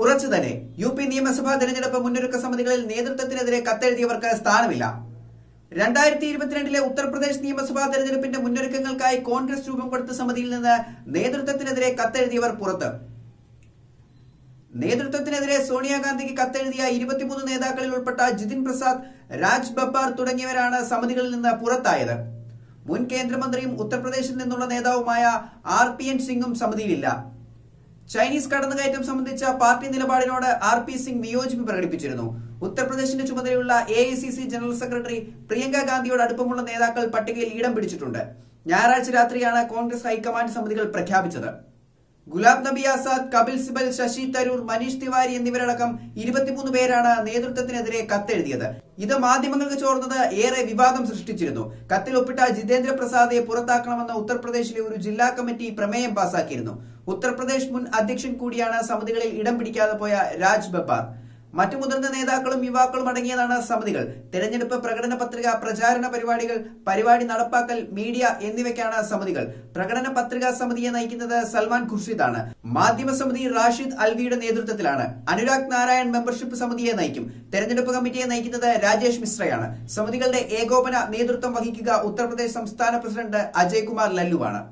ഉറച്ചു തന്നെ. U P നിയമസഭാ തെരഞ്ഞെടുപ്പ് മുന്നൊരുക്ക സമിതികളിൽ നേതൃത്വത്തിനെതിരെ കത്തെഴുതിയവർക്ക് സ്ഥാനമില്ല. രണ്ടായിരത്തി ഇരുപത്തിരണ്ടിലെ ഉത്തർപ്രദേശ് നിയമസഭാ തെരഞ്ഞെടുപ്പിന്റെ മുന്നൊരുക്കങ്ങൾക്കായി കോൺഗ്രസ് രൂപം കൊടുത്ത സമിതിയിൽ നിന്ന് നേതൃത്വത്തിനെതിരെ കത്തെഴുതിയവർ പുറത്ത്. നേതൃത്വത്തിനെതിരെ സോണിയാഗാന്ധിക്ക് കത്തെഴുതിയ ഇരുപത്തിമൂന്ന് നേതാക്കളിൽ ഉൾപ്പെട്ട ജിതിൻ പ്രസാദ് രാജ് ബബ്ബാർ തുടങ്ങിയവരാണ് സമിതികളിൽ നിന്ന് പുറത്തായത്. മുൻ കേന്ദ്രമന്ത്രിയും ഉത്തർപ്രദേശിൽ നിന്നുള്ള നേതാവുമായ ആർ പി എൻ സിംഗും സമിതിയിലില്ല. ചൈനീസ് കടന്നുകയറ്റം സംബന്ധിച്ച പാർട്ടി നിലപാടിനോട് ആർ പി സിംഗ് വിയോജിപ്പ് പ്രകടിപ്പിച്ചിരുന്നു. ഉത്തർപ്രദേശിന്റെ ചുമതലയുള്ള A C C general secretary Priyanka ഗാന്ധിയോട് അടുപ്പമുള്ള നേതാക്കൾ പട്ടികയിൽ ഇടം പിടിച്ചിട്ടുണ്ട്. ഞായറാഴ്ച രാത്രിയാണ് കോൺഗ്രസ് ഹൈക്കമാൻഡ് സമിതികൾ പ്രഖ്യാപിച്ചത്. ഗുലാബ് നബി ആസാദ് കപിൽ സിബൽ ശശി തരൂർ മനീഷ് തിവാരി എന്നിവരടക്കം ഇരുപത്തിമൂന്ന് പേരാണ് നേതൃത്വത്തിനെതിരെ കത്തെഴുതിയത്. ഇത് മാധ്യമങ്ങൾക്ക് ചോർന്നത് ഏറെ വിവാദം സൃഷ്ടിച്ചിരുന്നു. കത്തിൽ ഒപ്പിട്ട ജിതേന്ദ്ര പ്രസാദെ പുറത്താക്കണമെന്ന ഉത്തർപ്രദേശിലെ ഒരു ജില്ലാ കമ്മിറ്റി പ്രമേയം പാസാക്കിയിരുന്നു. ഉത്തർപ്രദേശ് മുൻ അധ്യക്ഷൻ കൂടിയാണ് സമിതികളിൽ ഇടം പിടിക്കാതെ പോയ രാജ് ബബ്ബാർ. മറ്റു മുതിർന്ന നേതാക്കളും യുവാക്കളും അടങ്ങിയതാണ് സമിതികൾ. തെരഞ്ഞെടുപ്പ് പ്രകടന പത്രിക പ്രചാരണ പരിപാടികൾ പരിപാടി നടപ്പാക്കൽ മീഡിയ എന്നിവയ്ക്കാണ് സമിതികൾ. പ്രകടന പത്രികാ സമിതിയെ നയിക്കുന്നത് സൽമാൻ ഖുർഷിദാണ്. മാധ്യമ സമിതി റാഷിദ് അൽവിയുടെ നേതൃത്വത്തിലാണ്. അനുരാഗ് നാരായൺ മെമ്പർഷിപ്പ് സമിതിയെ നയിക്കും. തെരഞ്ഞെടുപ്പ് കമ്മിറ്റിയെ നയിക്കുന്നത് രാജേഷ് മിശ്രയാണ്. സമിതികളുടെ ഏകോപന നേതൃത്വം വഹിക്കുക ഉത്തർപ്രദേശ് സംസ്ഥാന പ്രസിഡന്റ് അജയ് കുമാർ ലല്ലുവാണ്.